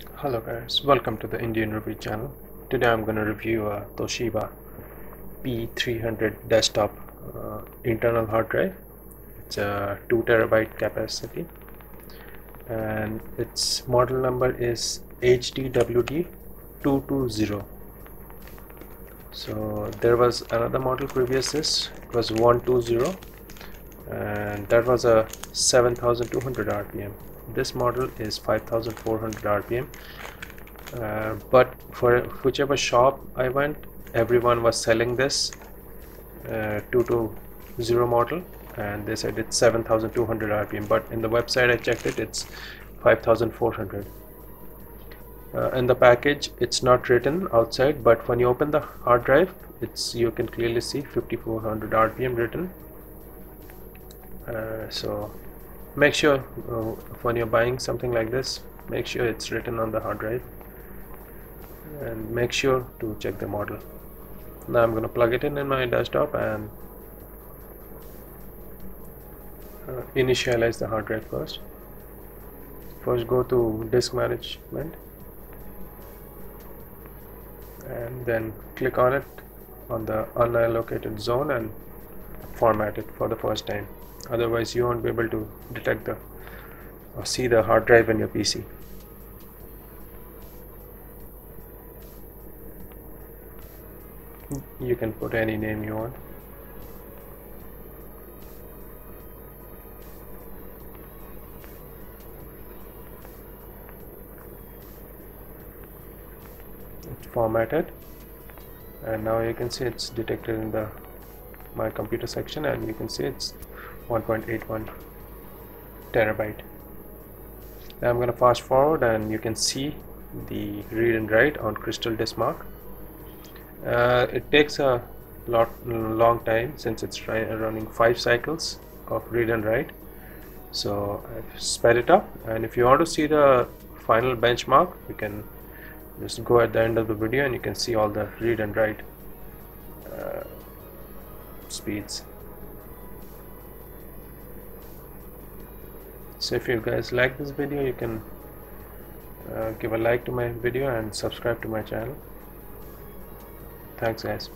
Hello guys, welcome to the Indian Review channel. Today I'm going to review a Toshiba P300 desktop uh, internal hard drive. It's a 2 terabyte capacity and its model number is HDWD220. So there was another model previous this, it was 120 and that was a 7200 RPM this model is 5400 rpm uh, but for whichever shop I went everyone was selling this uh, 220 model and they said it's 7200 rpm but in the website I checked it it's 5400 uh, in the package it's not written outside but when you open the hard drive it's you can clearly see 5400 rpm written. Uh, so make sure uh, when you're buying something like this make sure it's written on the hard drive. And make sure to check the model. Now I'm going to plug it in in my desktop and uh, initialize the hard drive first. First go to disk management. And then click on it on the unallocated zone and format it for the first time otherwise you won't be able to detect the or see the hard drive in your PC you can put any name you want. It's formatted. And now you can see it's detected in the my computer section and you can see it's 1.81 terabyte. Now I'm going to fast forward and you can see the read and write on CrystalDiskMark. Uh, it takes a lot long time since it's running five cycles of read and write. So I've sped it up and if you want to see the final benchmark you can just go at the end of the video and you can see all the read and write uh, speeds so if you guys like this video you can uh, give a like to my video and subscribe to my channel. Thanks guys